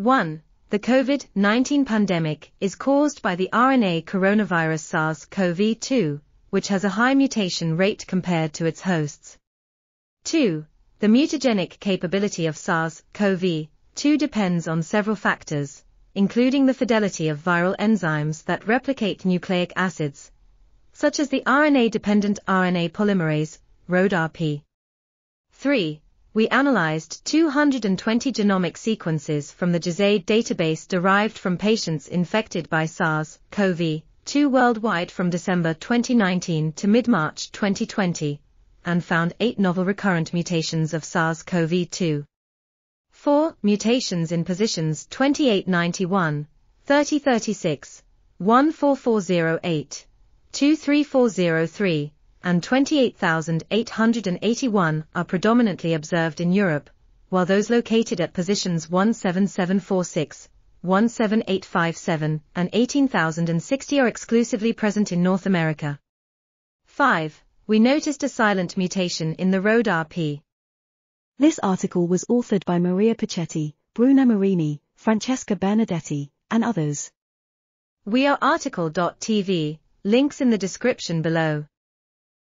1. The COVID-19 pandemic is caused by the RNA coronavirus SARS-CoV-2, which has a high mutation rate compared to its hosts. 2. The mutagenic capability of SARS-CoV-2 depends on several factors, including the fidelity of viral enzymes that replicate nucleic acids, such as the RNA-dependent RNA polymerase, RODRP. 3 we analyzed 220 genomic sequences from the GISAID database derived from patients infected by SARS-CoV-2 worldwide from December 2019 to mid-March 2020, and found 8 novel recurrent mutations of SARS-CoV-2. 4 mutations in positions 2891, 3036, 14408, 23403, and 28,881 are predominantly observed in Europe, while those located at positions 17746, 17857, and 18,060 are exclusively present in North America. 5. We noticed a silent mutation in the RODRP. This article was authored by Maria Pichetti, Bruna Marini, Francesca Bernadetti, and others. We are RTCL.TV, links in the description below.